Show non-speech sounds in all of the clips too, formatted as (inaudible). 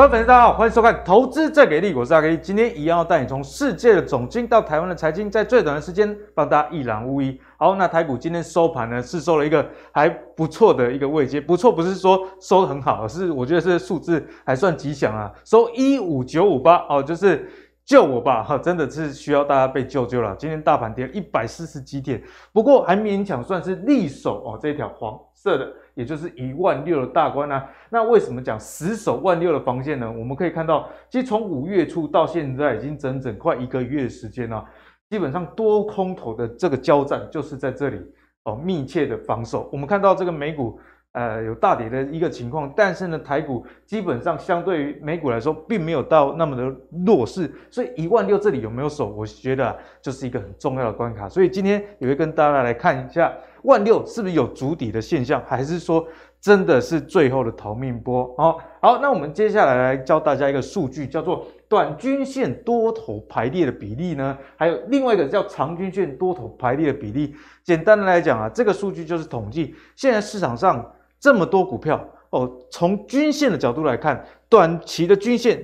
各位粉丝，大家好，欢迎收看《投资最给力》，我是阿给力。今天一样要带你从世界的总经到台湾的财经，在最短的时间帮大家一览无遗。好，那台股今天收盘呢，是收了一个还不错的一个位阶，不错不是说收的很好，而是我觉得这数字还算吉祥啊，收一五九五八哦，就是救我吧哈，真的是需要大家被救救了。今天大盘跌了一百四十几点，不过还勉强算是力守哦这条黄色的。也就是一万六的大关呢？那为什么讲死守万六的防线呢？我们可以看到，其实从五月初到现在，已经整整快一个月的时间了。基本上多空头的这个交战就是在这里哦，密切的防守。我们看到这个美股呃有大跌的一个情况，但是呢，台股基本上相对于美股来说，并没有到那么的弱势。所以一万六这里有没有守？我觉得就是一个很重要的关卡。所以今天也会跟大家来看一下。万六是不是有足底的现象，还是说真的是最后的逃命波？哦，好，那我们接下来来教大家一个数据，叫做短均线多头排列的比例呢，还有另外一个叫长均线多头排列的比例。简单的来讲啊，这个数据就是统计现在市场上这么多股票哦，从均线的角度来看，短期的均线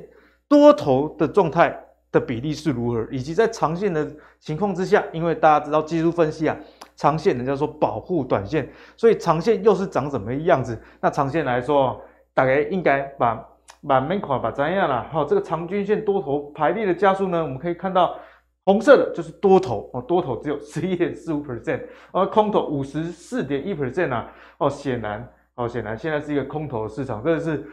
多头的状态。的比例是如何，以及在长线的情况之下，因为大家知道技术分析啊，长线人家说保护短线，所以长线又是长什么样子？那长线来说，大概应该把把门款把怎样了？好，这个长均线多头排列的加速呢，我们可以看到红色的就是多头哦，多头只有十一点四五 percent，而空头五十四点一 percent 啊，哦，显然哦，显然现在是一个空头的市场，这是。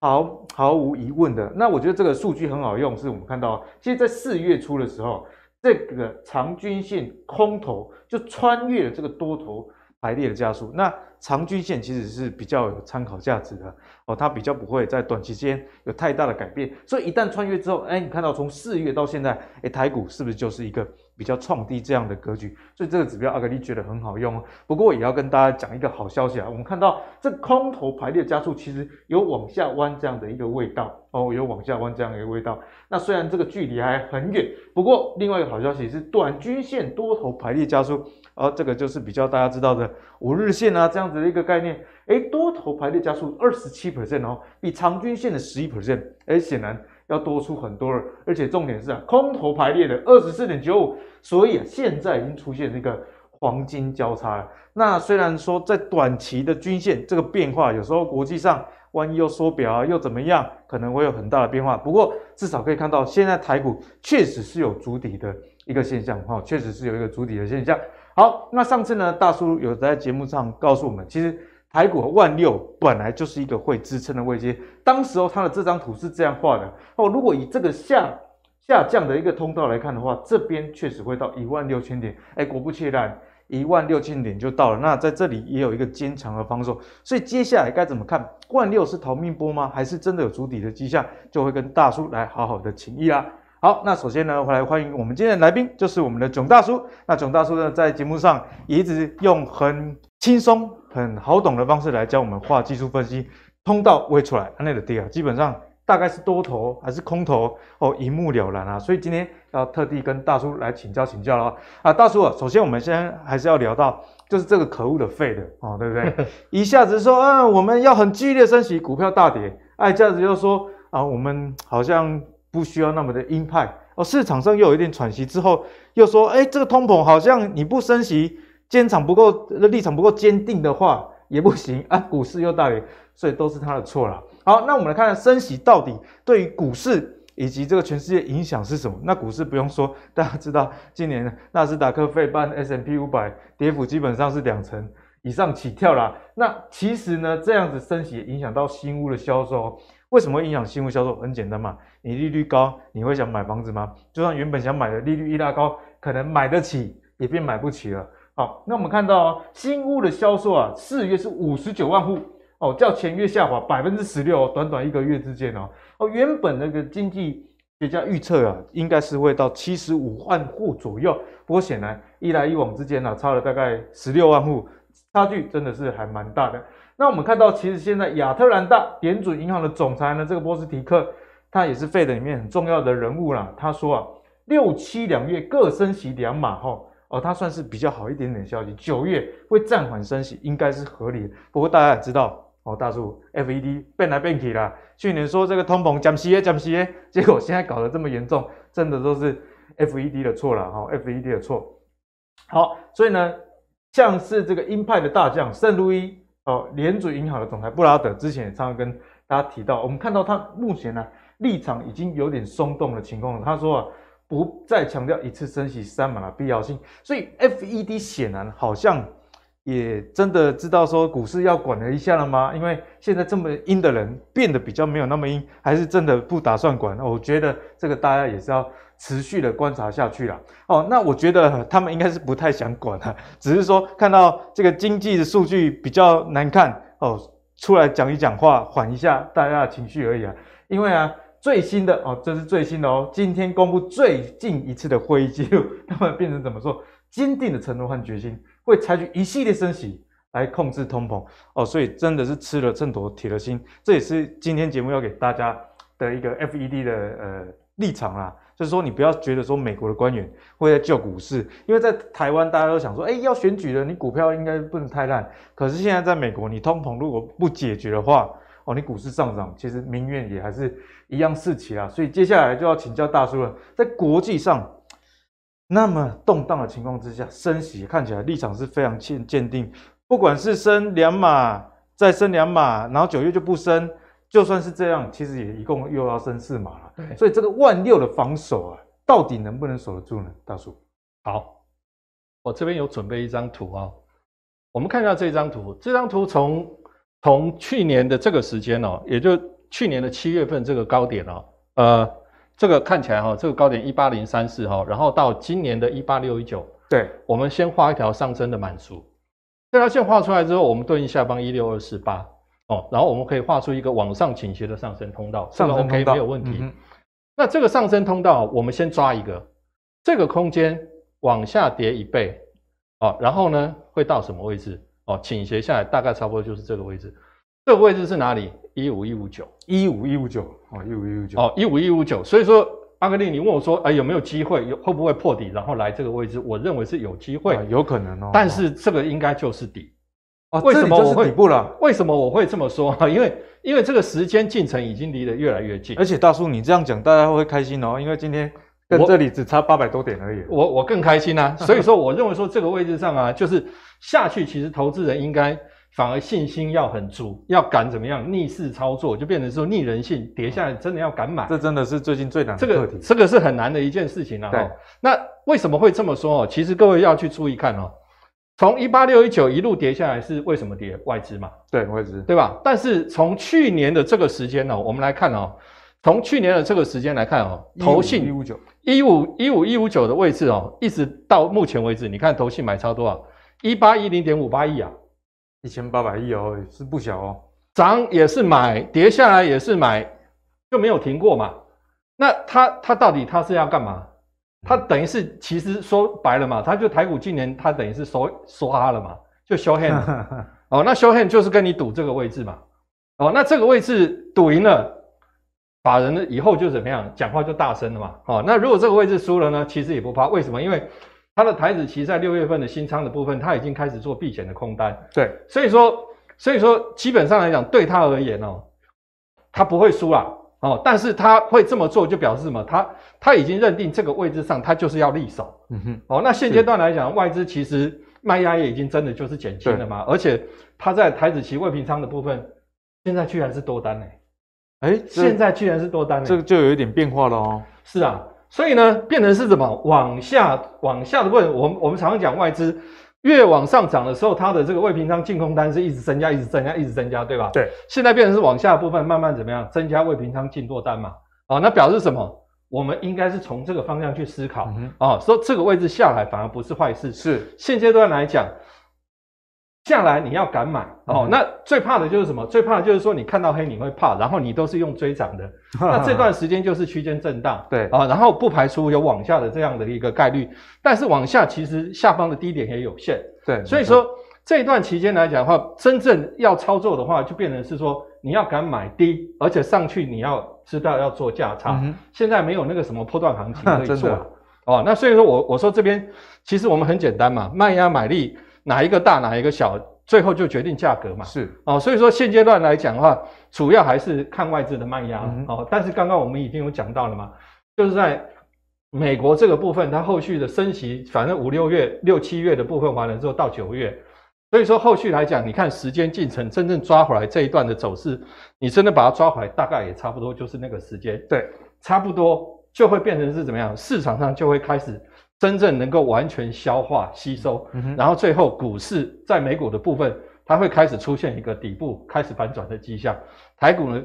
毫毫无疑问的，那我觉得这个数据很好用，是我们看到，其实，在四月初的时候，这个长均线空头就穿越了这个多头排列的加速。那长均线其实是比较有参考价值的哦，它比较不会在短期间有太大的改变。所以一旦穿越之后，哎，你看到从四月到现在，哎，台股是不是就是一个？比较创低这样的格局，所以这个指标阿格力觉得很好用哦。不过也要跟大家讲一个好消息啊，我们看到这空头排列加速其实有往下弯这样的一个味道哦，有往下弯这样的一个味道。那虽然这个距离还很远，不过另外一个好消息是短均线多头排列加速，而这个就是比较大家知道的五日线啊这样子的一个概念。哎，多头排列加速二十七 percent 哦，比长均线的十一 percent，哎，显然。要多出很多了，而且重点是啊，空头排列的二十四点九五，所以啊，现在已经出现这个黄金交叉了。那虽然说在短期的均线这个变化，有时候国际上万一又缩表啊，又怎么样，可能会有很大的变化。不过至少可以看到，现在台股确实是有筑底的一个现象，哈，确实是有一个筑底的现象。好，那上次呢，大叔有在节目上告诉我们，其实。台股万六本来就是一个会支撑的位阶，当时候它的这张图是这样画的哦。如果以这个下下降的一个通道来看的话，这边确实会到一万六千点，哎，果不其然，一万六千点就到了。那在这里也有一个坚强的防守，所以接下来该怎么看？万六是逃命波吗？还是真的有足底的迹象？就会跟大叔来好好的请益啦。好，那首先呢，我来欢迎我们今天的来宾，就是我们的囧大叔。那囧大叔呢，在节目上也一直用很轻松。很好懂的方式来教我们画技术分析，通道位出来，那的跌啊，基本上大概是多头还是空头哦，一目了然啊。所以今天要特地跟大叔来请教请教了啊，大叔啊，首先我们先还是要聊到，就是这个可恶的废的哦，对不对？(laughs) 一下子说啊，我们要很剧烈升息，股票大跌，哎，一下子又说啊，我们好像不需要那么的鹰派哦，市场上又有一点喘息之后，又说哎，这个通膨好像你不升息。坚场不够，立场不够坚定的话也不行啊！股市又大跌，所以都是他的错了。好，那我们来看看升息到底对于股市以及这个全世界影响是什么？那股市不用说，大家知道，今年纳斯达克、费半、S M P 五百跌幅基本上是两成以上起跳啦。那其实呢，这样子升息影响到新屋的销售，为什么影响新屋销售？很简单嘛，你利率高，你会想买房子吗？就算原本想买的利率一拉高，可能买得起也变买不起了。好，那我们看到啊新屋的销售啊，四月是五十九万户哦，较前月下滑百分之十六，短短一个月之间哦，哦，原本那个经济学家预测啊，应该是会到七十五万户左右，不过显然一来一往之间呢，差了大概十六万户，差距真的是还蛮大的。那我们看到，其实现在亚特兰大点准银行的总裁呢，这个波斯提克，他也是费的里面很重要的人物啦。他说啊，六七两月各升息两码哈。哦，他算是比较好一点点消息。九月会暂缓升息，应该是合理的。不过大家也知道，哦，大叔，FED 变来变去啦。去年说这个通膨降息耶降息耶，结果现在搞得这么严重，真的都是 FED 的错了哈，FED 的错。好，所以呢，像是这个鹰派的大将圣路易哦，联储银行的总裁布拉德之前也常常跟大家提到，我们看到他目前呢立场已经有点松动的情况了。他说啊，不再强调一次升息三码的必要性，所以 FED 显然好像也真的知道说股市要管了一下了吗？因为现在这么阴的人变得比较没有那么阴，还是真的不打算管？我觉得这个大家也是要。持续的观察下去了哦，那我觉得他们应该是不太想管了，(laughs) 只是说看到这个经济的数据比较难看哦，出来讲一讲话，缓一下大家的情绪而已啊。因为啊，最新的哦，这是最新的哦，今天公布最近一次的会议记录，(laughs) 他们变成怎么说？坚定的承诺和决心，会采取一系列升息来控制通膨哦，所以真的是吃了秤砣铁了心，这也是今天节目要给大家的一个 FED 的呃立场啦。就是说，你不要觉得说美国的官员会在救股市，因为在台湾大家都想说，哎，要选举了，你股票应该不能太烂。可是现在在美国，你通膨如果不解决的话，哦，你股市上涨，其实民怨也还是一样四起啊。所以接下来就要请教大叔了，在国际上那么动荡的情况之下，升息看起来立场是非常坚坚定，不管是升两码，再升两码，然后九月就不升。就算是这样，其实也一共又要升四码了。对，所以这个万六的防守啊，到底能不能守得住呢？大叔，好，我这边有准备一张图啊，我们看一下这张图。这张图从从去年的这个时间哦，也就去年的七月份这个高点哦，呃，这个看起来哈，这个高点一八零三四哈，然后到今年的一八六一九。对，我们先画一条上升的满数，这条线画出来之后，我们对应下方一六二四八。哦，然后我们可以画出一个往上倾斜的上升通道，上升 OK 没有问题。那这个上升通道，我们先抓一个，这个空间往下跌一倍，哦，然后呢会到什么位置？哦，倾斜下来大概差不多就是这个位置。这个位置是哪里？一五一五九，一五一五九，哦，一五一五九，哦，一五一五九。所以说，阿格丽，你问我说，哎，有没有机会？有会不会破底，然后来这个位置？我认为是有机会，有可能哦。但是这个应该就是底。为什么我会底部了？为什么我会这么说啊？(laughs) 因为因为这个时间进程已经离得越来越近，而且大叔你这样讲，大家会开心哦。因为今天跟这里只差八百多点而已，我我更开心啊。(laughs) 所以说，我认为说这个位置上啊，就是下去，其实投资人应该反而信心要很足，要敢怎么样逆势操作，就变成说逆人性，跌下来真的要敢买。这真的是最近最难的课题，这个是很难的一件事情啊。对，那为什么会这么说哦？其实各位要去注意看哦。从一八六一九一路跌下来是为什么跌？外资嘛，对外资，对吧？但是从去年的这个时间呢，我们来看哦，从去年的这个时间来看哦，投信一五九一五一五一五九的位置哦，一直到目前为止，你看投信买超多少？一八一零点五八亿啊，一千八百亿哦，是不小哦。涨也是买，跌下来也是买，就没有停过嘛。那他他到底他是要干嘛？他等于是，其实说白了嘛，他就台股今年他等于是收收哈了嘛，就 show hand (laughs) 哦，那 show hand 就是跟你赌这个位置嘛，哦，那这个位置赌赢了，法人呢以后就怎么样，讲话就大声了嘛，哦，那如果这个位置输了呢，其实也不怕，为什么？因为他的台子期在六月份的新仓的部分，他已经开始做避险的空单，对，所以说，所以说基本上来讲，对他而言哦，他不会输了。哦，但是他会这么做，就表示什么？他他已经认定这个位置上，他就是要立守。嗯哼。哦，那现阶段来讲，外资其实卖压也已经真的就是减轻了嘛，而且他在台子期未平仓的部分，现在居然是多单呢。哎，现在居然是多单呢，这个就有一点变化了哦。是啊，所以呢，变成是什么？往下往下的部分，我们我们常常讲外资。越往上涨的时候，它的这个未平仓净空单是一直增加，一直增加，一直增加，对吧？对。现在变成是往下部分慢慢怎么样增加未平仓净多单嘛？啊，那表示什么？我们应该是从这个方向去思考啊，说这个位置下来反而不是坏事。是现阶段来讲。下来你要敢买。哦，那最怕的就是什么？最怕的就是说你看到黑你会怕，然后你都是用追涨的，(laughs) 那这段时间就是区间震荡，对。啊，然后不排除有往下的这样的一个概率，但是往下其实下方的低点也有限，对，所以说这一段期间来讲的话，真正要操作的话，就变成是说你要敢买低，而且上去你要知道要做价差，现在没有那个什么破断行情 (laughs) 可以做。哦，那所以说我我说这边其实我们很简单嘛，卖压买力。哪一个大，哪一个小，最后就决定价格嘛。是哦，所以说现阶段来讲的话，主要还是看外资的卖压、嗯哦。但是刚刚我们已经有讲到了嘛，就是在美国这个部分，它后续的升息，反正五六月、六七月的部分完了之后，到九月，所以说后续来讲，你看时间进程真正抓回来这一段的走势，你真的把它抓回来，大概也差不多就是那个时间，对，差不多就会变成是怎么样？市场上就会开始真正能够完全消化吸收，嗯然后最后股市在美股的部分，它会开始出现一个底部开始反转的迹象，台股呢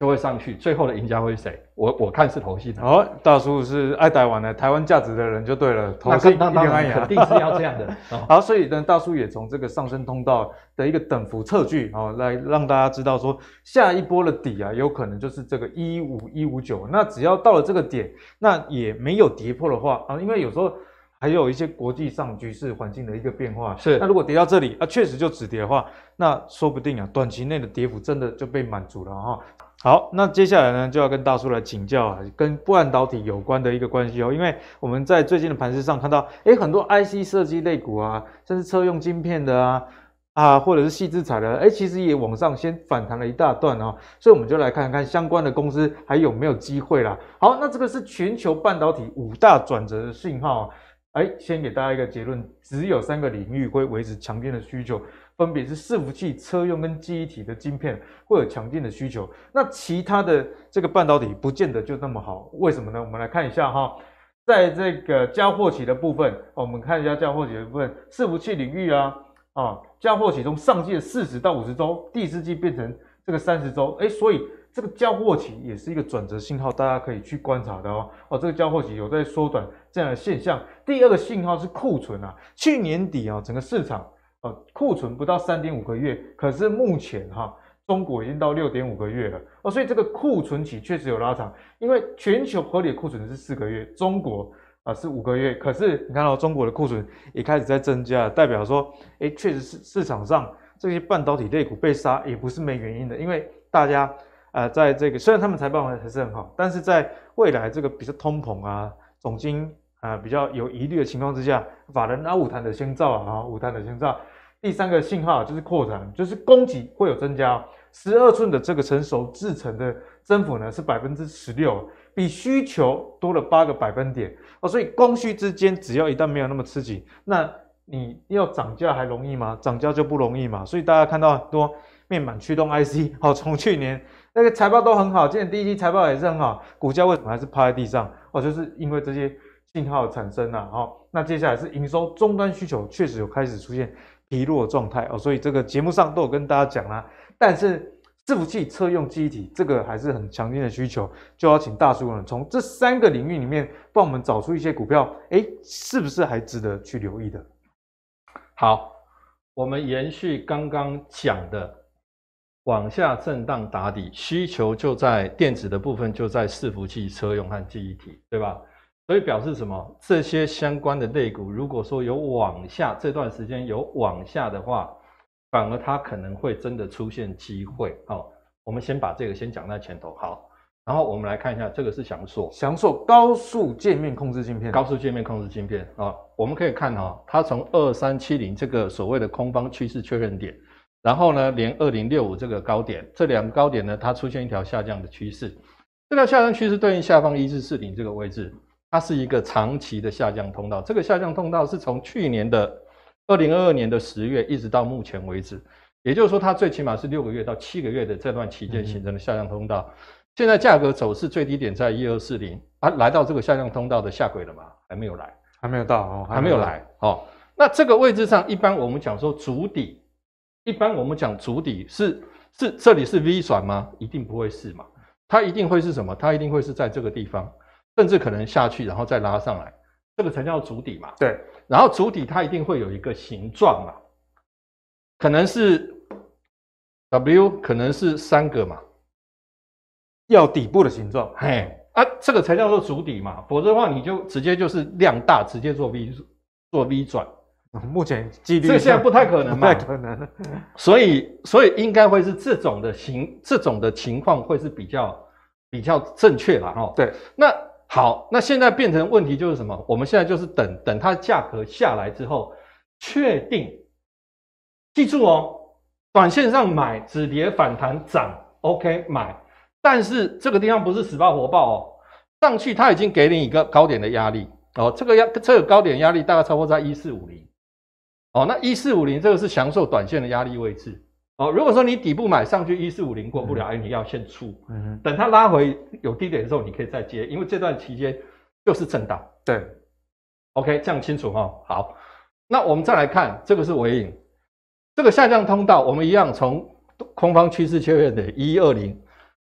就会上去，最后的赢家会是谁？我我看是投信啊。哦，大叔是爱台湾的台湾价值的人就对了，投那信当当然一定爱呀肯定是要这样的。(laughs) 哦好，所以呢，大叔也从这个上升通道的一个等幅测距哦，来让大家知道说，下一波的底啊，有可能就是这个一五一五九。那只要到了这个点，那也没有跌破的话啊，因为有时候还有一些国际上局势环境的一个变化。是那如果跌到这里啊，确实就止跌的话，那说不定啊，短期内的跌幅真的就被满足了哈、好，那接下来呢，就要跟大叔来请教啊，跟半导体有关的一个关系哦，因为我们在最近的盘势上看到，诶，很多 IC 设计类股啊，甚至车用晶片的啊，啊，或者是细制材的，诶，其实也往上先反弹了一大段哦，所以我们就来看看相关的公司还有没有机会啦。好，那这个是全球半导体五大转折的信号啊。哎，先给大家一个结论，只有三个领域会维持强劲的需求，分别是伺服器、车用跟记忆体的晶片会有强劲的需求。那其他的这个半导体不见得就那么好，为什么呢？我们来看一下哈，在这个交货期的部分，我们看一下交货期的部分，伺服器领域啊，啊，交货期从上季的四十到五十周，第四季变成这个三十周，哎，所以这个交货期也是一个转折信号，大家可以去观察的哦。哦，这个交货期有在缩短这样的现象。第二个信号是库存啊，去年底啊，整个市场呃库存不到三点五个月，可是目前哈、中国已经到六点五个月了哦，所以这个库存期确实有拉长，因为全球合理库存是四个月，中国啊是五个月，可是你看到中国的库存也开始在增加，代表说，哎，确实是市场上这些半导体类股被杀也不是没原因的，因为大家呃在这个虽然他们财报还是很好，但是在未来这个比较通膨啊、总经啊、比较有疑虑的情况之下，法人啊五坛的先兆啊，啊五坛的先兆。第三个信号就是扩产，就是供给会有增加、十二寸的这个成熟制程的增幅呢是百分之十六，比需求多了八个百分点哦。所以供需之间只要一旦没有那么刺激，那你要涨价还容易吗？涨价就不容易嘛。所以大家看到很多面板驱动 IC，哦，从去年那个财报都很好，今年第一季财报也是很好，股价为什么还是趴在地上？哦，就是因为这些信号产生啊。哦，那接下来是营收终端需求确实有开始出现疲弱状态哦，所以这个节目上都有跟大家讲啦。但是伺服器、车用记忆体这个还是很强劲的需求，就要请大叔呢从这三个领域里面帮我们找出一些股票，哎，是不是还值得去留意的？好，我们延续刚刚讲的，往下震荡打底，需求就在电子的部分，就在伺服器、车用和记忆体，对吧？所以表示什么？这些相关的类股，如果说有往下这段时间有往下的话，反而它可能会真的出现机会。好，我们先把这个先讲在前头。好，然后我们来看一下，这个是翔硕，翔硕高速界面控制晶片，高速界面控制晶片啊，我们可以看哈、它从二三七零这个所谓的空方趋势确认点，然后呢，连二零六五这个高点，这两个高点呢，它出现一条下降的趋势，这条下降趋势对应下方一至四零这个位置，它是一个长期的下降通道，这个下降通道是从去年的二零二二年的十月一直到目前为止，也就是说，它最起码是六个月到七个月的这段期间形成的下降通道。现在价格走势最低点在一二四零啊，来到这个下降通道的下轨了吗？还没有来，还没有到哦，还没有来哦。那这个位置上，一般我们讲说主底，一般我们讲主底是是这里是 V 转吗？一定不会是嘛，它一定会是什么？它一定会是在这个地方，甚至可能下去然后再拉上来，这个才叫主底嘛。对，然后主底它一定会有一个形状嘛，可能是 W，可能是三个嘛，要底部的形状，嘿，啊，这个才叫做主底嘛，否则的话你就直接就是量大，直接做 V 做 V 转，目前几率这现在不太可能嘛。不太，可能。所以所以应该会是这种的形，这种的情况会是比较比较正确啦哈。对，那好，那现在变成问题就是什么？我们现在就是等等它价格下来之后，确定记住哦，短线上买止跌反弹涨，OK 买，但是这个地方不是死抱活抱哦，上去它已经给你一个高点的压力哦，这个压这个高点压力大概超过在一四五零，哦，那一四五零这个是享受短线的压力位置。哦。如果说你底部买上去一四五零过不了，哎，你要先出，嗯等它拉回有低点的时候，你可以再接，因为这段期间就是震荡。对，OK，这样清楚哈、好，那我们再来看，这个是尾影，这个下降通道，我们一样从空方趋势切线的一二零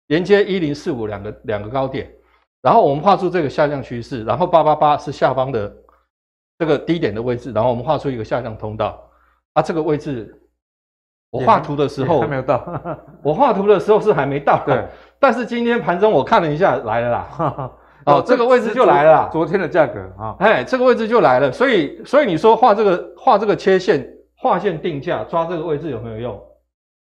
连接一零四五两个两个高点，然后我们画出这个下降趋势，然后八八八是下方的这个低点的位置，然后我们画出一个下降通道，啊，这个位置我画图的时候还没有到，(laughs) 我画图的时候是还没到，(laughs) 对，但是今天盘中我看了一下来了啦，(laughs) 哦这个位置就来了啦昨天的价格啊，哎，这个位置就来了，所以所以你说画这个画这个切线画线定价抓这个位置有没有用？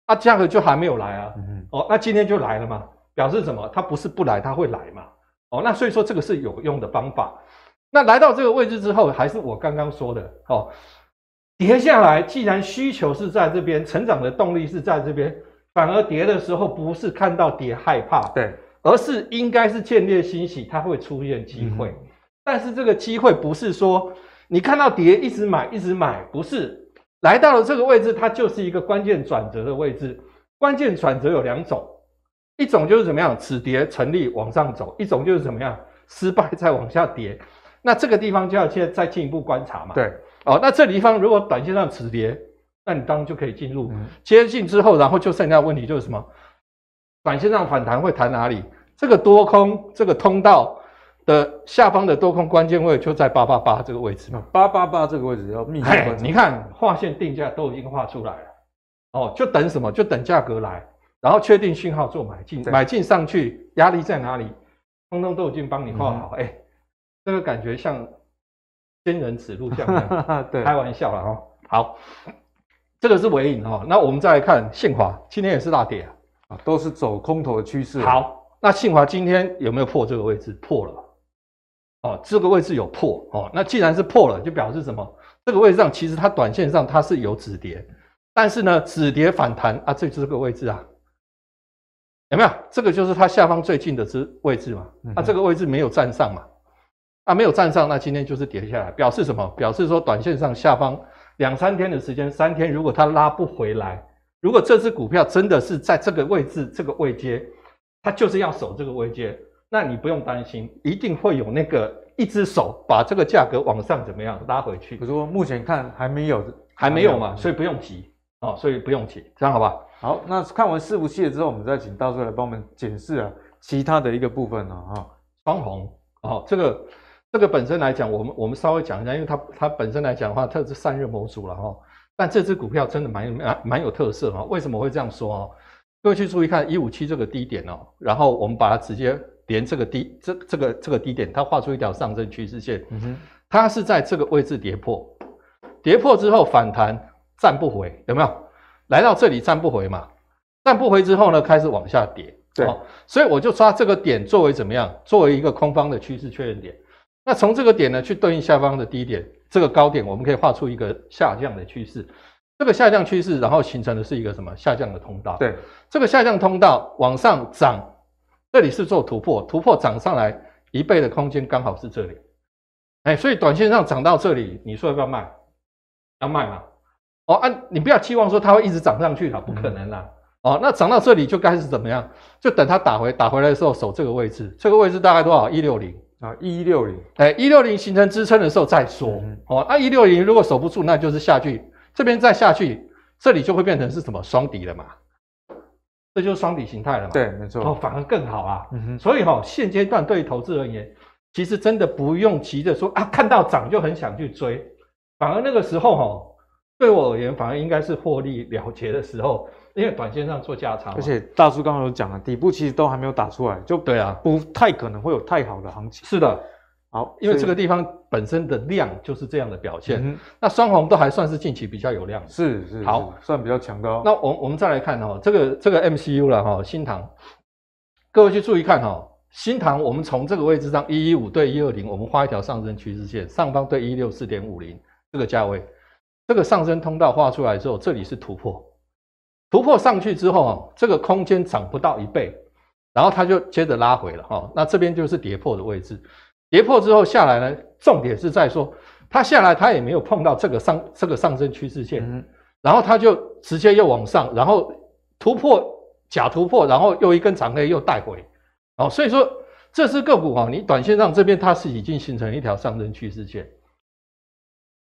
啊，价格就还没有来啊。嗯哦，那今天就来了嘛，表示什么？它不是不来，它会来嘛。哦，那所以说这个是有用的方法。那来到这个位置之后，还是我刚刚说的哦，跌下来，既然需求是在这边，成长的动力是在这边，反而跌的时候不是看到跌害怕，对，而是应该是建立欣喜，它会出现机会。嗯但是这个机会不是说你看到跌一直买一直买，不是来到了这个位置，它就是一个关键转折的位置。关键转折有两种，一种就是怎么样止跌成立往上走，一种就是怎么样失败再往下跌。那这个地方就要现在再进一步观察嘛。对，哦，那这地方如果短线上止跌，那你当然就可以进入。嗯接近之后，然后就剩下的问题就是什么？短线上反弹会弹哪里？这个多空这个通道的下方的多空关键位就在八八八这个位置嘛。八八八这个位置要密切你看划线定价都已经画出来了，哦，就等什么？就等价格来，然后确定讯号做买进，对买进上去压力在哪里，通通都已经帮你画好。哎、这个感觉像仙人指路像一样。(laughs) 对，开玩笑了哦。好，这个是尾影哦。那我们再来看信华，今天也是大跌啊。啊都是走空头的趋势。，好，那信华今天有没有破这个位置？破了。哦，这个位置有破哦。那既然是破了，就表示什么？这个位置上其实它短线上它是有止跌，但是呢，止跌反弹啊，这就是这个位置啊。有没有？这个就是它下方最近的之位置嘛。嗯哼啊，这个位置没有站上嘛。啊，没有站上，那今天就是跌下来，表示什么？表示说短线上下方两三天的时间，三天如果它拉不回来，如果这只股票真的是在这个位置这个位阶，它就是要守这个位阶，那你不用担心，一定会有那个一只手把这个价格往上怎么样拉回去可，是目前看还没有，还没有嘛，所以不用急哦，所以不用急，这样好吧？好，那看完伺服器了之后，我们再请大叔来帮我们检视啊其他的一个部分呢哈。双红哦，这个这个本身来讲，我们我们稍微讲一下，因为它它本身来讲的话，它是散热模组了哈、但这只股票真的蛮有蛮蛮有特色哈、为什么会这样说哦？各位去注意看一五七这个低点哦，然后我们把它直接连这个低这这个这个低点，它画出一条上升趋势线，嗯哼，它是在这个位置跌破，跌破之后反弹站不回，有没有？来到这里站不回嘛？站不回之后呢，开始往下跌。对哦，所以我就抓这个点作为怎么样？作为一个空方的趋势确认点。那从这个点呢，去对应下方的低点，这个高点，我们可以画出一个下降的趋势。这个下降趋势，然后形成的是一个什么？下降的通道。对，这个下降通道往上涨，这里是做突破，突破涨上来一倍的空间刚好是这里，哎，所以短线上涨到这里，你说要不要卖？要卖嘛？哦，啊，你不要期望说它会一直涨上去了，不可能啦。哦，那涨到这里就该是怎么样？就等它打回打回来的时候守这个位置，这个位置大概多少？一六零。啊，一六零，哎，一六零形成支撑的时候再说。嗯哦，那一六零如果守不住，那就是下去，这边再下去，这里就会变成是什么双底了嘛？这就是双底形态了嘛？，对，没错。哦，反而更好啊。嗯哼，所以哈、哦，现阶段对于投资而言，其实真的不用急着说啊，看到涨就很想去追，反而那个时候哈、哦，对我而言，反而应该是获利了结的时候，因为短线上做价差，而且大叔刚刚有讲了，底部其实都还没有打出来，就对啊，不太可能会有太好的行情。是的，好，因为这个地方本身的量就是这样的表现。嗯那双红都还算是近期比较有量的。是是好算比较强的哦。那我我们再来看哈、这个这个 MCU 了哈、新塘，各位去注意看哈、新塘我们从这个位置上一一五对一二零，我们画一条上升趋势线，上方对一六四点五零这个价位，这个上升通道画出来之后，这里是突破，突破上去之后啊，这个空间涨不到一倍，然后它就接着拉回了哈。那这边就是跌破的位置，跌破之后下来呢，重点是在说它下来它也没有碰到这个上这个上升趋势线，然后它就直接又往上，然后突破假突破，然后又一根长黑又带回，哦，所以说这只个股啊，你短线上这边它是已经形成一条上升趋势线。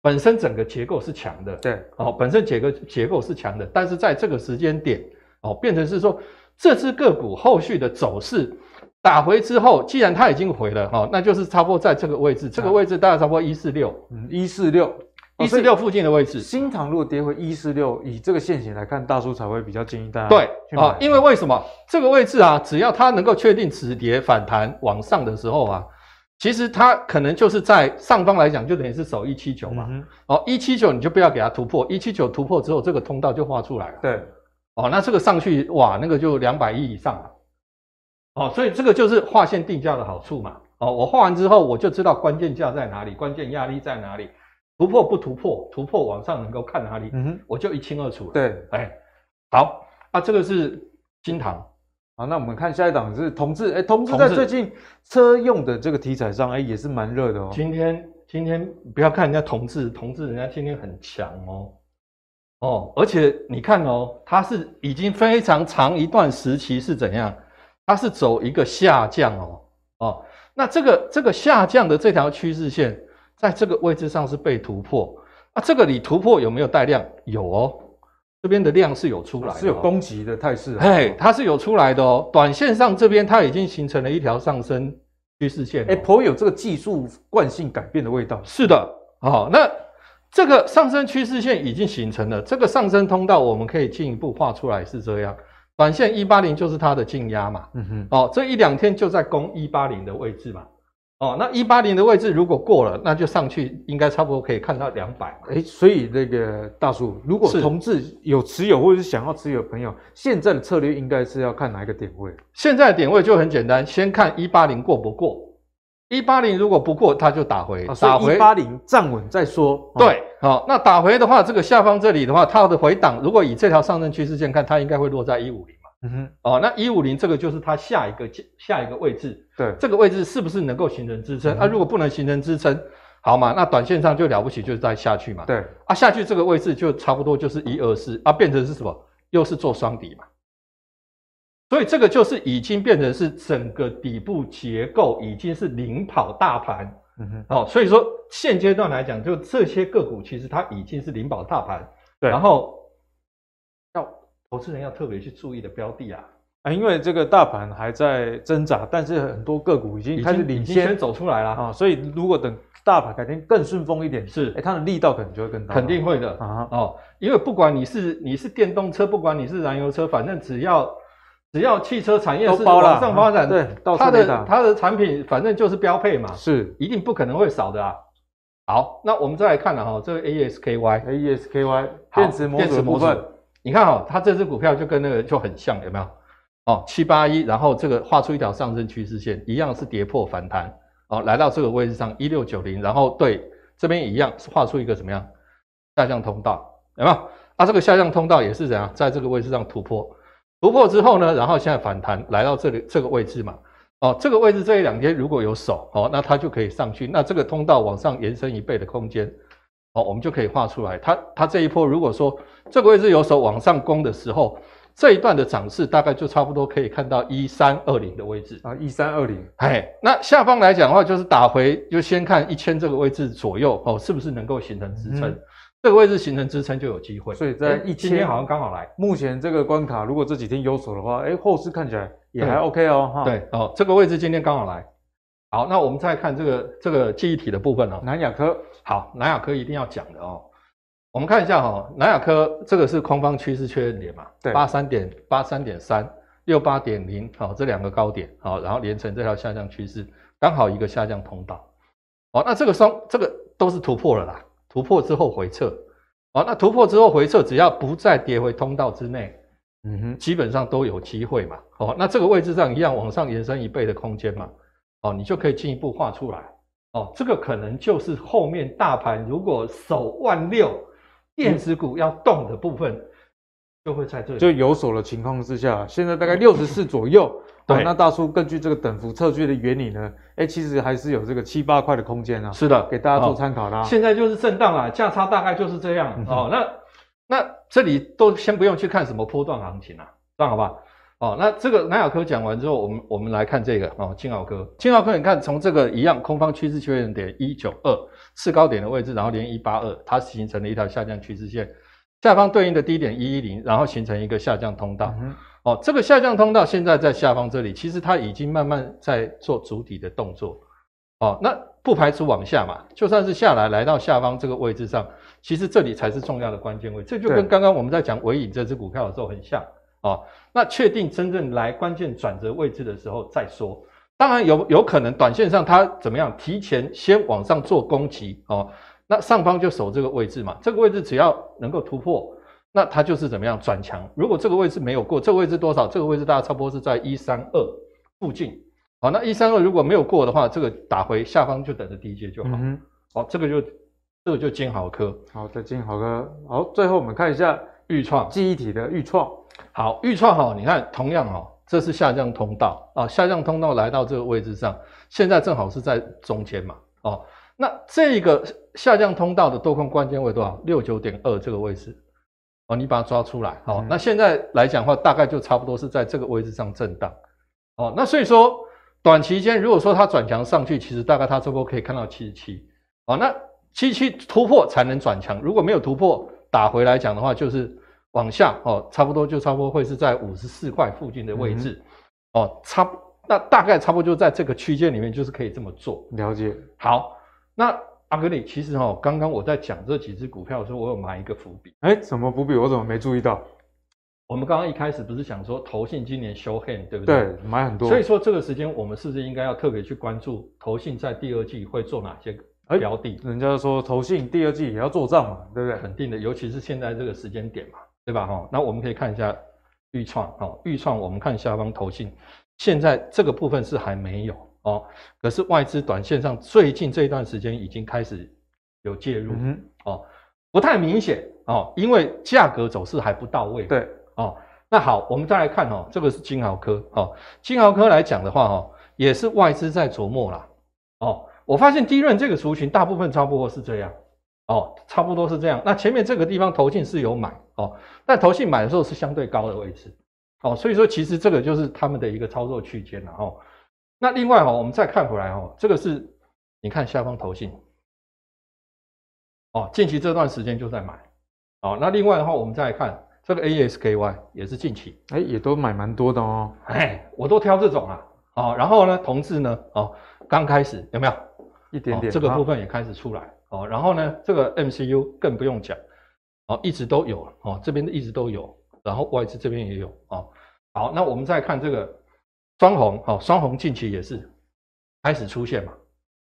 本身整个结构是强的，对，哦，本身结构结构是强的，但是在这个时间点，哦，变成是说这只个股后续的走势打回之后，既然它已经回了，哈，那就是差不多在这个位置，这个位置大概差不多一四六，嗯，一四六，一四六附近的位置。新塘如果跌回一四六，以这个线型来看，大叔才会比较建议大家对，啊，因为为什么这个位置啊，只要它能够确定止跌反弹往上的时候啊。其实它可能就是在上方来讲，就等于是守一七九嘛。哦，一七九你就不要给它突破，一七九突破之后，这个通道就画出来了。对，哦，那这个上去哇，那个就两百亿以上了。哦，所以这个就是画线定价的好处嘛。哦，我画完之后，我就知道关键价在哪里，关键压力在哪里，突破不突破，突破往上能够看哪里，嗯我就一清二楚了。对，哎，好，啊，这个是金堂。好，那我们看下一档是同志，哎，同志在最近车用的这个题材上，哎，也是蛮热的哦。今天今天不要看人家同志，同志人家今天很强哦，哦，而且你看哦，它是已经非常长一段时期是怎样？它是走一个下降哦，哦，那这个这个下降的这条趋势线，在这个位置上是被突破，啊，这个你突破有没有带量？有哦。这边的量是有出来，是有攻击的态势。嘿，它是有出来的哦。短线上这边它已经形成了一条上升趋势线，哎，颇有这个技术惯性改变的味道。是的，好，那这个上升趋势线已经形成了，这个上升通道我们可以进一步画出来是这样。短线一八零就是它的净压嘛，嗯哼，哦，这一两天就在攻一八零的位置嘛。哦，那一八零的位置如果过了，那就上去应该差不多可以看到两百。哎，所以那个大叔，如果同志有持有或者是想要持有的朋友，现在的策略应该是要看哪一个点位？现在的点位就很简单，先看一八零过不过。一八零如果不过，它就打回，打回一八零站稳再说。对，好，那打回的话，这个下方这里的话，它的回档，如果以这条上升趋势线看，它应该会落在一五零。嗯哼，哦，那一五零这个就是它下一个下一个位置，对，这个位置是不是能够形成支撑？啊，如果不能形成支撑，好嘛，那短线上就了不起，就是再下去嘛。对，啊，下去这个位置就差不多就是一二四，啊，变成是什么？又是做双底嘛。所以这个就是已经变成是整个底部结构已经是领跑大盘。嗯哼，哦，所以说现阶段来讲，就这些个股其实它已经是领跑大盘。对，然后。投资人要特别去注意的标的啊，啊，因为这个大盘还在挣扎，但是很多个股已经开始领先走出来了啊，所以如果等大盘改天更顺风一点，是，哎，它的力道可能就会更大，肯定会的。啊，哦，因为不管你是你是电动车，不管你是燃油车，反正只要只要汽车产业是往上发展，对，它的它的产品反正就是标配嘛，是，一定不可能会少的啊。好，那我们再来看了哈，这个 ASKY，ASKY 电池模组部分。你看哈，它这只股票就跟那个就很像，有没有？哦，七八一，然后这个画出一条上升趋势线，一样是跌破反弹，哦，来到这个位置上一六九零，然后对这边一样是画出一个怎么样下降通道，有没有？啊，这个下降通道也是怎样，在这个位置上突破，突破之后呢，然后现在反弹来到这里这个位置嘛，哦，这个位置这一两天如果有手，哦，那它就可以上去，那这个通道往上延伸一倍的空间。哦，我们就可以画出来。它它这一波，如果说这个位置有手往上攻的时候，这一段的涨势大概就差不多可以看到一三二零的位置啊，一三二零。哎，那下方来讲的话，就是打回，就先看一千这个位置左右哦，是不是能够形成支撑？这个位置形成支撑就有机会。所以在一千好像刚好来。目前这个关卡，如果这几天有手的话，哎，后市看起来也还 OK 哦。哈，对哦，这个位置今天刚好来。好，那我们再看这个这个记忆体的部分哦，南亚科。好，南亚科一定要讲的哦。我们看一下哈，南亚科这个是空方趋势确认点嘛？对，八三点八三点三六八点零，好，这两个高点，好，然后连成这条下降趋势，刚好一个下降通道。哦，那这个双这个都是突破了啦，突破之后回撤，哦，那突破之后回撤，只要不再跌回通道之内，嗯哼，基本上都有机会嘛。哦，那这个位置上一样往上延伸一倍的空间嘛，哦，你就可以进一步画出来。哦，这个可能就是后面大盘如果守万六，电子股要动的部分就会在这里。就有手的情况之下，现在大概六十四左右。对哦，那大叔根据这个等幅测距的原理呢，哎，其实还是有这个七八块的空间啊，是的，给大家做哦参考啦。现在就是震荡啦，价差大概就是这样、嗯哦。那那这里都先不用去看什么波段行情啦，这样好不好？哦，那这个南亚科讲完之后，我们我们来看这个哦，金豪科。金豪科，你看从这个一样空方趋势确认点一九二次高点的位置，然后连一八二，它形成了一条下降趋势线，下方对应的低点一一零，然后形成一个下降通道。嗯哦，这个下降通道现在在下方这里，其实它已经慢慢在做主体的动作。哦，那不排除往下嘛，就算是下来来到下方这个位置上，其实这里才是重要的关键位，这就跟刚刚我们在讲尾影这只股票的时候很像。哦，那确定真正来关键转折位置的时候再说。当然有有可能短线上它怎么样，提前先往上做攻击哦，那上方就守这个位置嘛，这个位置只要能够突破。那它就是怎么样转强？如果这个位置没有过，这个位置多少？这个位置大概差不多是在一三二附近。好，那一三二如果没有过的话，这个打回下方就等着低阶就好。好，这个就这个就金豪科好，再进好哥。好，最后我们看一下豫创。记忆体的预创，好，豫创哈，你看同样哦，这是下降通道啊，下降通道来到这个位置上，现在正好是在中间嘛。哦，那这个下降通道的多空关键位多少？六九点二这个位置。哦，你把它抓出来，好、嗯那现在来讲的话，大概就差不多是在这个位置上震荡，哦，那所以说短期间如果说它转强上去，其实大概它这波可以看到七十七，哦，那七七突破才能转强，如果没有突破打回来讲的话，就是往下哦，差不多就差不多会是在五十四块附近的位置，哦，差那大概差不多就在这个区间里面，就是可以这么做。了解。好，那阿格里其实哦，刚刚我在讲这几只股票的时候，我有埋一个伏笔。哎，什么伏笔？我怎么没注意到？我们刚刚一开始不是想说投信今年修 hand 对不对？对，买很多。所以说这个时间我们是不是应该要特别去关注投信在第二季会做哪些哎标的？人家说投信第二季也要做账嘛，对不对？肯定的，尤其是现在这个时间点嘛，对吧？哈，那我们可以看一下预创，哈，预创我们看下方投信，现在这个部分是还没有哦，可是外资短线上最近这一段时间已经开始有介入、嗯哦，不太明显哦，因为价格走势还不到位。对，哦，那好，我们再来看哦，这个是金豪科哦，金豪科来讲的话哦，也是外资在琢磨啦。哦，我发现低润这个族群大部分差不多是这样，哦，差不多是这样。那前面这个地方投信是有买哦，但投信买的时候是相对高的位置，哦，所以说其实这个就是他们的一个操作区间了哦。那另外哦，我们再看回来哦，这个是你看下方投信，哦，近期这段时间就在买，哦，那另外的话，我们再来看这个 ASKY 也是近期，哎，也都买蛮多的哦。哎，我都挑这种啊，哦，然后呢，同志呢，哦，刚开始有没有？一点点、哦、这个啊部分也开始出来哦。然后呢，这个 MCU 更不用讲哦，一直都有哦，这边一直都有，然后外资这边也有哦。好，那我们再看这个双红哦，双红近期也是开始出现嘛，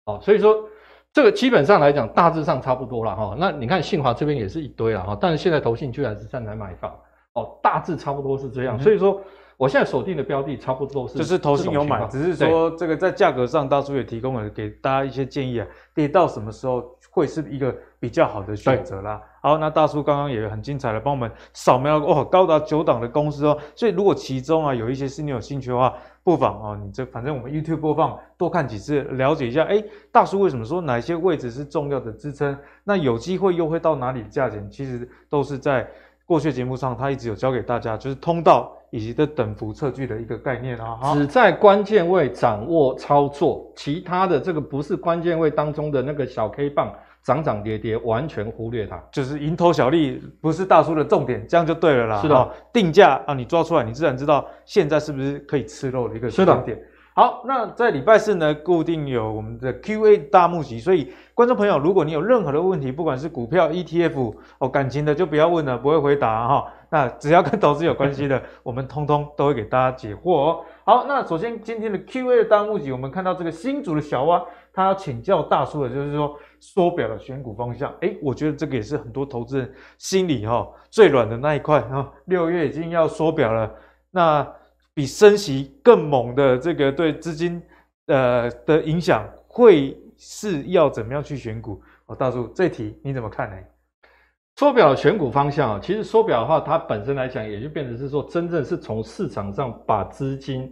哦，所以说这个基本上来讲大致上差不多了哈、哦。那你看信华这边也是一堆了哈、哦，但是现在投信居然是站台买房哦，大致差不多是这样，嗯所以说。我现在锁定的标的差不多是就是投信有买，只是说这个在价格上，大叔也提供了给大家一些建议啊，跌到什么时候会是一个比较好的选择啦。好，那大叔刚刚也很精彩的帮我们扫描了哇，高达九档的公司哦，所以如果其中啊有一些是你有兴趣的话，不妨哦，你这反正我们 YouTube 播放多看几次，了解一下，哎，大叔为什么说哪些位置是重要的支撑？那有机会又会到哪里的价钱？其实都是在过去节目上他一直有教给大家，就是通道。以及的等幅测距的一个概念啊，只在关键位掌握操作，其他的这个不是关键位当中的那个小 K 棒涨涨跌跌，完全忽略它。就是蝇头小利不是大叔的重点，这样就对了啦。是的，哦、定价啊，你抓出来，你自然知道现在是不是可以吃肉的一个时间点。好，那在礼拜四呢，固定有我们的 Q&A 大募集，所以观众朋友，如果你有任何的问题，不管是股票、ETF 哦，感情的就不要问了，不会回答哈、哦。那只要跟投资有关系的，我们通通都会给大家解惑哦。好，那首先今天的 Q&A 的大募集，我们看到这个新竹的小蛙，他要请教大叔的，就是说缩表的选股方向。诶，我觉得这个也是很多投资人心里哈、哦、最软的那一块啊。六月已经要缩表了，那比升息更猛的这个对资金呃的影响，会是要怎么样去选股？哦，大叔这题你怎么看呢？缩表的选股方向啊，其实缩表的话，它本身来讲，也就变成是说，真正是从市场上把资金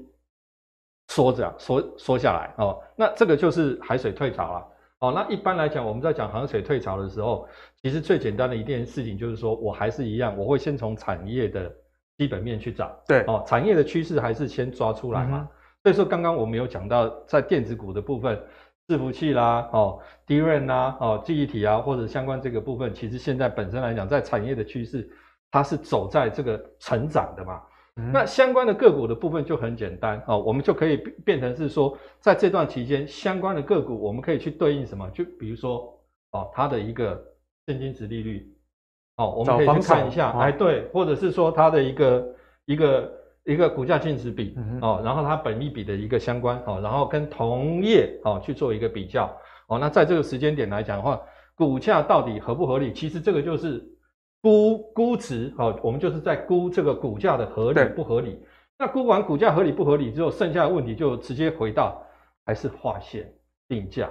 缩着、缩缩下来哦。那这个就是海水退潮了哦。那一般来讲，我们在讲海水退潮的时候，其实最简单的一件事情就是说，我还是一样，我会先从产业的基本面去找，对哦，产业的趋势还是先抓出来嘛。所以说，刚刚我们有讲到，在电子股的部分。伺服器啦，哦，DRAM 啦，哦，记忆体啊，或者相关这个部分，其实现在本身来讲，在产业的趋势，它是走在这个成长的嘛。那相关的个股的部分就很简单哦，我们就可以变成是说，在这段期间，相关的个股我们可以去对应什么？就比如说哦，它的一个现金值利率，哦，我们可以去看一下，哎，对，或者是说它的一个一个。一个股价净值比哦，然后它本益比的一个相关哦，然后跟同业哦去做一个比较哦，那在这个时间点来讲的话，股价到底合不合理？其实这个就是估估值哦，我们就是在估这个股价的合理不合理。那估完股价合理不合理之后，剩下的问题就直接回到还是画线定价，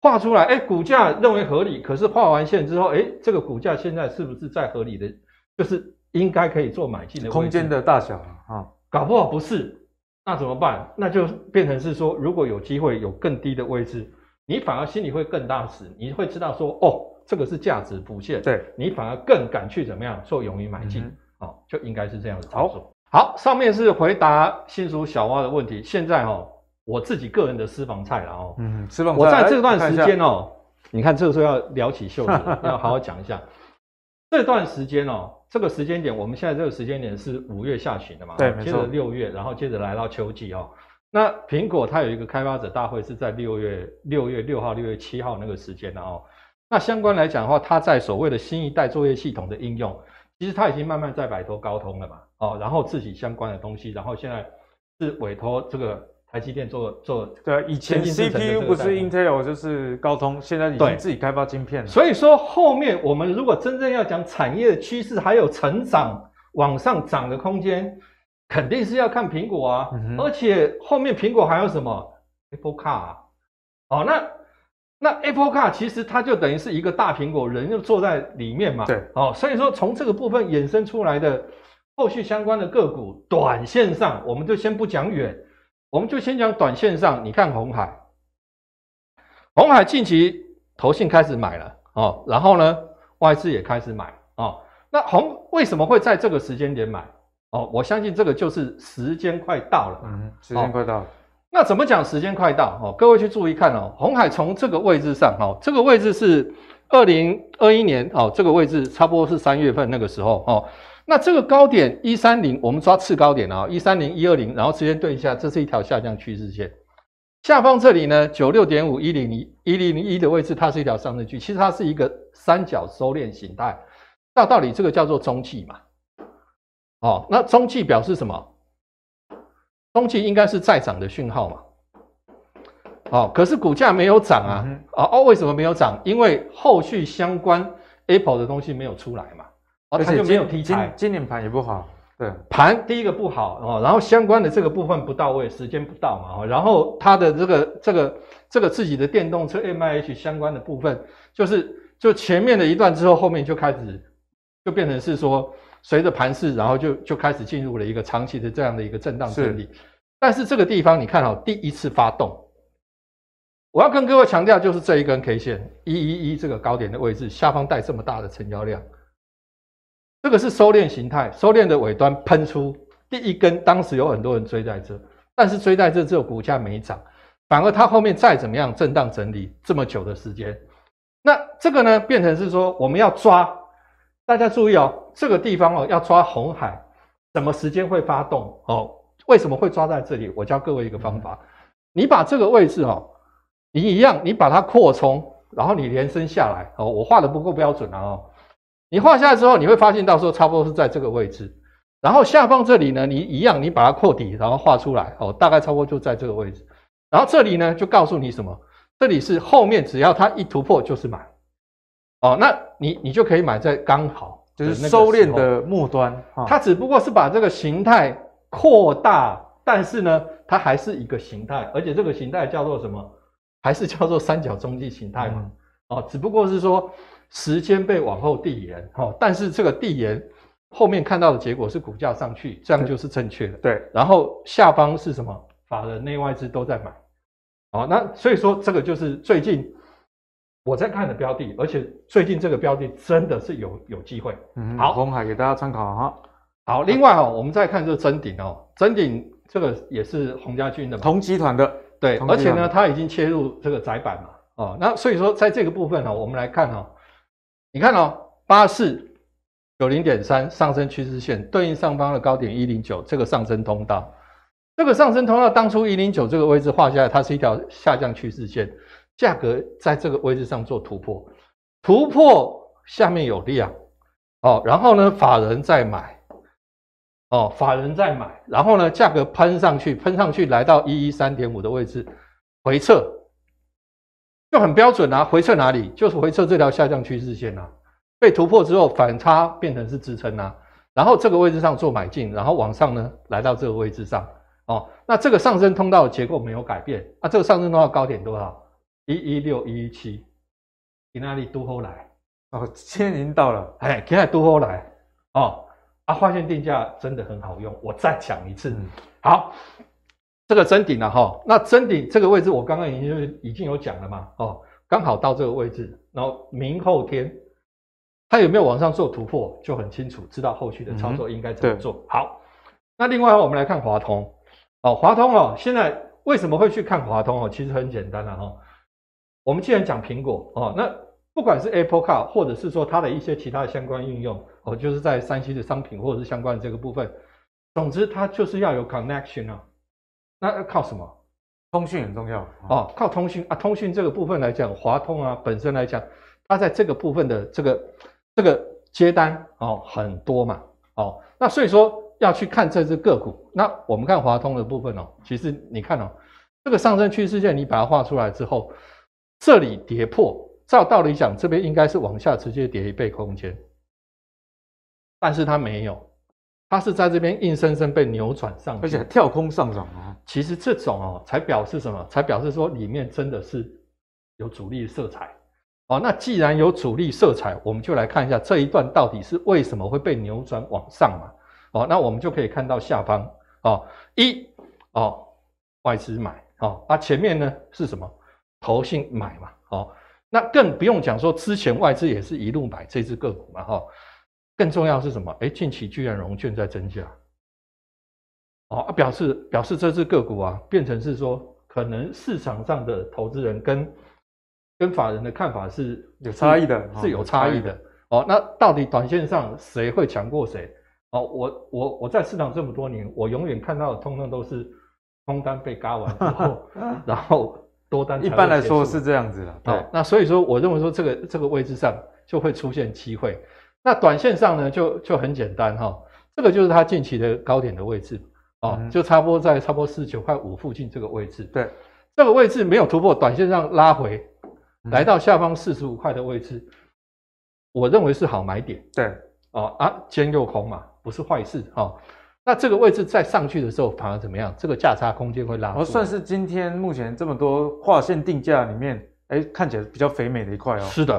画出来，哎，股价认为合理，可是画完线之后，哎，这个股价现在是不是在合理的？就是。应该可以做买进的空间的大小啊，搞不好不是，那怎么办？那就变成是说，如果有机会有更低的位置，你反而心里会更大实，你会知道说，哦，这个是价值浮现，对。你反而更敢去怎么样做勇于买进，哦，就应该是这样的操作。好，上面是回答新竹小蛙的问题，现在哈，我自己个人的私房菜了哦，嗯，私房菜，我在这段时间哦，你看这个时候要撩起袖子，(laughs) 要好好讲一下这段时间哦。这个时间点，我们现在这个时间点是五月下旬的嘛？对，接着六月，然后接着来到秋季哦。那苹果它有一个开发者大会是在六月六月六号、六月七号那个时间的哦。那相关来讲的话，它在所谓的新一代作业系统的应用，其实它已经慢慢在摆脱高通了嘛？哦，然后自己相关的东西，然后现在是委托这个。台积电做做对，以前 CPU 不是 Intel 就是高通，现在已经自己开发晶片了。所以说后面我们如果真正要讲产业的趋势，还有成长往上涨的空间，肯定是要看苹果啊。而且后面苹果还有什么 Apple Car？哦，那那 Apple Car 其实它就等于是一个大苹果，人就坐在里面嘛。对，哦，所以说从这个部分衍生出来的后续相关的个股，短线上我们就先不讲远。我们就先讲短线上，你看红海，红海近期投信开始买了哦，然后呢，外资也开始买哦。那红为什么会在这个时间点买？哦，我相信这个就是时间快到了。嗯，时间快到了。那怎么讲时间快到？哦，各位去注意看哦，红海从这个位置上，哦，这个位置是二零二一年哦，这个位置差不多是三月份那个时候哦。那这个高点一三零，我们抓次高点啊，一三零一二零，然后直接对一下，这是一条下降趋势线。下方这里呢，九六点五一零一一零零一的位置，它是一条上升区，其实它是一个三角收敛形态。那到底这个叫做中继嘛？哦，那中继表示什么？中继应该是再涨的讯号嘛？哦，可是股价没有涨啊！哦，为什么没有涨？因为后续相关 Apple 的东西没有出来嘛。而且没有题材，今年盘也不好。对，盘第一个不好哦，然后相关的这个部分不到位，时间不到嘛，然后它的这个这个这个自己的电动车 M I H 相关的部分，就是就前面的一段之后，后面就开始就变成是说，随着盘势，然后就就开始进入了一个长期的这样的一个震荡整理。但是这个地方你看哦，第一次发动，我要跟各位强调，就是这一根 K 线一一一这个高点的位置下方带这么大的成交量。这个是收敛形态，收敛的尾端喷出第一根，当时有很多人追在这，但是追在这之后股价没涨，反而它后面再怎么样震荡整理这么久的时间，那这个呢变成是说我们要抓，大家注意哦，这个地方哦要抓红海，什么时间会发动哦？为什么会抓在这里？我教各位一个方法，你把这个位置哦，你一样，你把它扩充，然后你连升下来哦，我画的不够标准了哦。你画下来之后，你会发现到时候差不多是在这个位置，然后下方这里呢，你一样，你把它扩底，然后画出来，哦，大概差不多就在这个位置。然后这里呢，就告诉你什么？这里是后面只要它一突破就是买，哦，那你你就可以买在刚好就是收敛的末端，它只不过是把这个形态扩大，但是呢，它还是一个形态，而且这个形态叫做什么？还是叫做三角中继形态嘛？哦，只不过是说。时间被往后递延，哈，但是这个递延后面看到的结果是股价上去，这样就是正确的。对，然后下方是什么？法人内外资都在买，哦，那所以说这个就是最近我在看的标的，而且最近这个标的真的是有有机会。嗯，好。红海给大家参考哈。好，另外哦，我们再看这个真鼎哦，真鼎这个也是洪家军的嘛，同集团的，对，而且呢，它已经切入这个窄板嘛，哦，那所以说在这个部分呢、我们来看哦，你看哦，八四九零点三上升趋势线对应上方的高点一零九，这个上升通道，这个上升通道当初一零九这个位置画下来，它是一条下降趋势线，价格在这个位置上做突破，突破下面有量，哦，然后呢，法人再买。哦，法人再买，然后呢，价格喷上去，喷上去来到一一三点五的位置，回撤就很标准啊。回撤哪里？就是回撤这条下降趋势线啊。被突破之后，反差变成是支撑啊。然后这个位置上做买进，然后往上呢，来到这个位置上。哦，那这个上升通道的结构没有改变啊。这个上升通道高点多少？一一六一一七，去哪里都后来？哦，今天已经到了，哎，现在都后来哦。啊，划线定价真的很好用，我再讲一次。嗯好，这个真顶了哈，那真顶这个位置我刚刚已经已经有讲了嘛，哦，刚好到这个位置，然后明后天它有没有往上做突破就很清楚，知道后续的操作应该怎么做。好，那另外我们来看华通，哦，华通哦，现在为什么会去看华通哦？其实很简单了哈，我们既然讲苹果哦，那不管是 Apple Car 或者是说它的一些其他的相关应用哦，就是在山西的商品或者是相关的这个部分，总之它就是要有 connection 啊。那要靠什么？通讯很重要哦，靠通讯啊。通讯这个部分来讲，华通啊本身来讲，它在这个部分的这个这个接单哦很多嘛哦，那所以说要去看这只个股。那我们看华通的部分哦，其实你看哦，这个上升趋势线你把它画出来之后，这里跌破。照道理讲，这边应该是往下直接跌一倍空间，但是它没有，它是在这边硬生生被扭转上去，而且跳空上涨啊。其实这种哦，才表示什么？才表示说里面真的是有主力色彩哦。那既然有主力色彩，我们就来看一下这一段到底是为什么会被扭转往上嘛？哦，那我们就可以看到下方哦，一哦外资买哦，啊前面呢是什么？投信买嘛，哦。那更不用讲说，之前外资也是一路买这只个股嘛，哈。更重要是什么？哎，近期居然融券在增加，哦，表示表示这只个股啊，变成是说，可能市场上的投资人跟跟法人的看法是有差异的，是有差异的。哦，那到底短线上谁会强过谁？哦，我我我在市场这么多年，我永远看到的通通都是空单被嘎完之后，(laughs) 然后。多单一般来说是这样子的，对。那所以说，我认为说这个这个位置上就会出现机会。那短线上呢，就就很简单哈，这个就是它近期的高点的位置哦，就差不多在差不多四十九块五附近这个位置。对，这个位置没有突破，短线上拉回来到下方四十五块的位置，我认为是好买点。对，哦啊，尖又空嘛，不是坏事哈。那这个位置再上去的时候，反而怎么样？这个价差空间会拉。哦，算是今天目前这么多划线定价里面，哎，看起来比较肥美的一块哦。是的，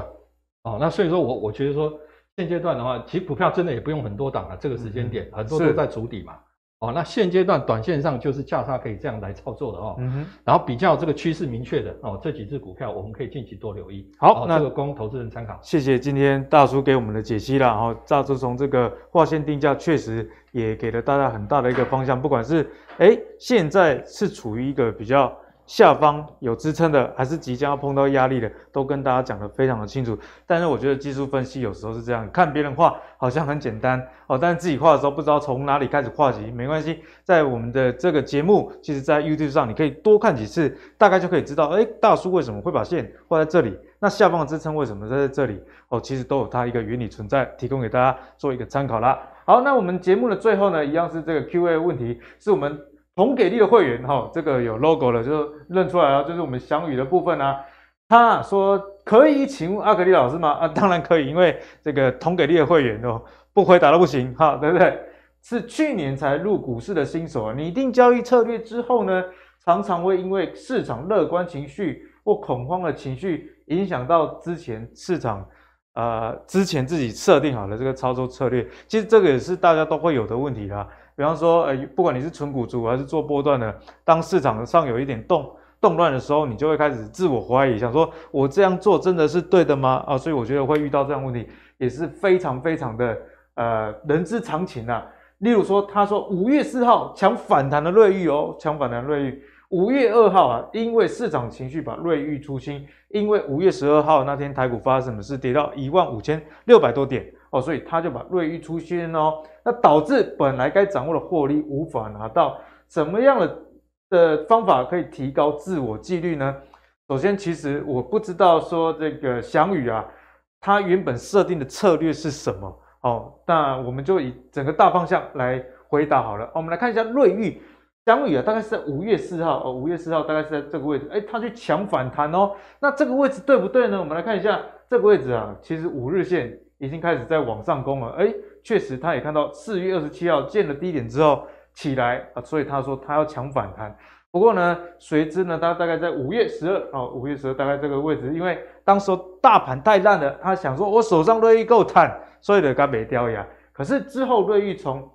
哦，那所以说我我觉得说现阶段的话，其实股票真的也不用很多档了，这个时间点很多都在筑底嘛。哦，那现阶段短线上就是价差可以这样来操作的哦。嗯哼。然后比较这个趋势明确的哦，这几只股票我们可以近期多留意。好，那这个供投资人参考。谢谢今天大叔给我们的解析了。然后大叔从这个划线定价确实也给了大家很大的一个方向，不管是哎现在是处于一个比较。下方有支撑的，还是即将要碰到压力的，都跟大家讲得非常的清楚。但是我觉得技术分析有时候是这样，看别人画好像很简单哦，但是自己画的时候不知道从哪里开始画起。没关系，在我们的这个节目，其实在 YouTube 上你可以多看几次，大概就可以知道，哎，大叔为什么会把线画在这里？那下方的支撑为什么在这里？哦，其实都有它一个原理存在，提供给大家做一个参考啦。好，那我们节目的最后呢，一样是这个 Q&A 问题，是我们。同给力的会员哈，这个有 logo 了，就认出来了，就是我们翔宇的部分啊。他说可以请阿格力老师吗？啊，当然可以，因为这个同给力的会员哦，不回答都不行哈，对不对？是去年才入股市的新手啊，拟定交易策略之后呢，常常会因为市场乐观情绪或恐慌的情绪影响到之前市场呃之前自己设定好的这个操作策略，其实这个也是大家都会有的问题啦。比方说，呃，不管你是纯股族还是做波段的，当市场上有一点动动乱的时候，你就会开始自我怀疑，想说我这样做真的是对的吗？啊，所以我觉得会遇到这样问题也是非常非常的呃人之常情啊。例如说，他说五月四号抢反弹的瑞玉哦，抢反弹瑞玉。五月二号啊，因为市场情绪把瑞玉出清，因为五月十二号那天台股发生什么事，跌到一万五千六百多点哦，所以他就把瑞玉出清哦，那导致本来该掌握的获利无法拿到，怎么样的的方法可以提高自我纪律呢？首先，其实我不知道说这个翔宇啊，他原本设定的策略是什么。哦，那我们就以整个大方向来回答好了。我们来看一下瑞玉、翔宇啊，大概是在五月四号哦，五月四号大概是在这个位置，哎，它去抢反弹哦。那这个位置对不对呢？我们来看一下这个位置啊，其实五日线已经开始在往上攻了，哎，确实他也看到四月二十七号见了低点之后起来啊，所以他说他要抢反弹。不过呢，随之呢，他大概在五月十二哦，五月十二大概这个位置，因为当时大盘太烂了，他想说我手上瑞玉够坦。所以的该没掉呀，可是之后瑞玉从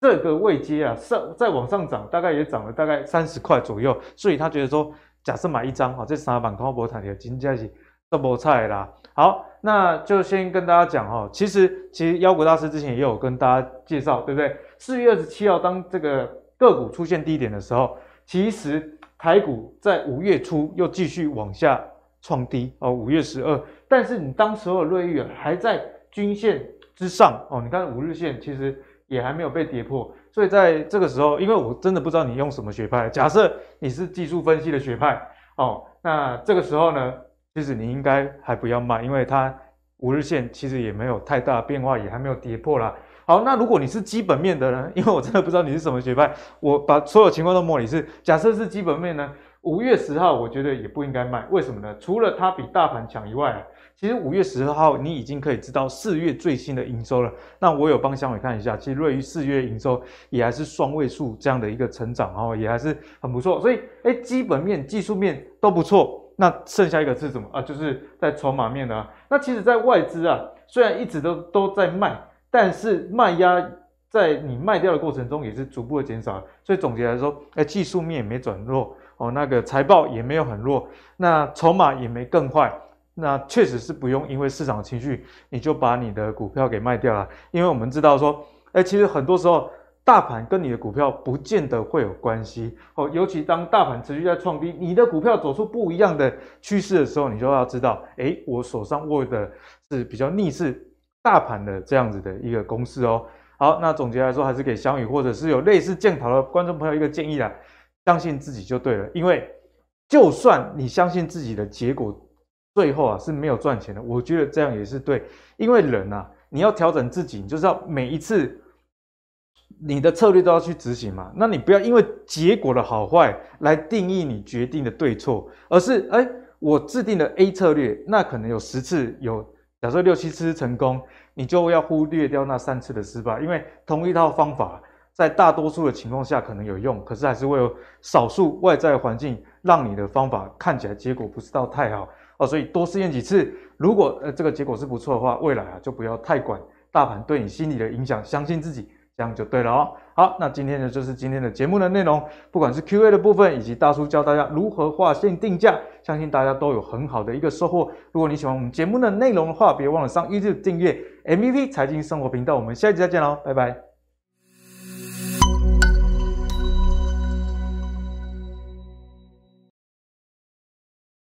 这个位阶啊上再往上涨，大概也涨了大概三十块左右，所以他觉得说，假设买一张啊，这三板高波谈的金价是这波菜啦。好，那就先跟大家讲哦，其实其实妖股大师之前也有跟大家介绍，对不对？四月二十七号当这个个股出现低点的时候，其实台股在五月初又继续往下创低哦，五月十二，但是你当时候的瑞玉还在。均线之上哦，你看五日线其实也还没有被跌破，所以在这个时候，因为我真的不知道你用什么学派，假设你是技术分析的学派哦，那这个时候呢，其实你应该还不要卖，因为它五日线其实也没有太大变化，也还没有跌破啦。好，那如果你是基本面的呢，(laughs) 因为我真的不知道你是什么学派，我把所有情况都模拟是，假设是基本面呢，五月十号我觉得也不应该卖，为什么呢？除了它比大盘强以外。其实五月十二号，你已经可以知道四月最新的营收了。那我有帮香伟看一下，其实瑞昱四月营收也还是双位数这样的一个成长哦，也还是很不错。所以，哎，基本面、技术面都不错。那剩下一个是什么啊？就是在筹码面呢。那其实，在外资啊，虽然一直都都在卖，但是卖压在你卖掉的过程中也是逐步的减少。所以总结来说，哎，技术面也没转弱哦，那个财报也没有很弱，那筹码也没更坏。那确实是不用因为市场情绪你就把你的股票给卖掉了，因为我们知道说，哎，其实很多时候大盘跟你的股票不见得会有关系哦，尤其当大盘持续在创低，你的股票走出不一样的趋势的时候，你就要知道，哎，我手上握的是比较逆势大盘的这样子的一个公式哦。好，那总结来说，还是给小雨或者是有类似建讨的观众朋友一个建议啦，相信自己就对了，因为就算你相信自己的结果。最后啊是没有赚钱的，我觉得这样也是对，因为人啊，你要调整自己，你就是要每一次你的策略都要去执行嘛。那你不要因为结果的好坏来定义你决定的对错，而是哎，我制定的 A 策略，那可能有十次有，假设六七次成功，你就要忽略掉那三次的失败，因为同一套方法在大多数的情况下可能有用，可是还是会有少数外在环境让你的方法看起来结果不是到太好。哦，所以多试验几次，如果呃这个结果是不错的话，未来啊就不要太管大盘对你心理的影响，相信自己，这样就对了哦。好，那今天呢就是今天的节目的内容，不管是 Q A 的部分，以及大叔教大家如何划线定价，相信大家都有很好的一个收获。如果你喜欢我们节目的内容的话，别忘了上 YouTube 订阅 M V P 财经生活频道。我们下一集再见喽，拜拜。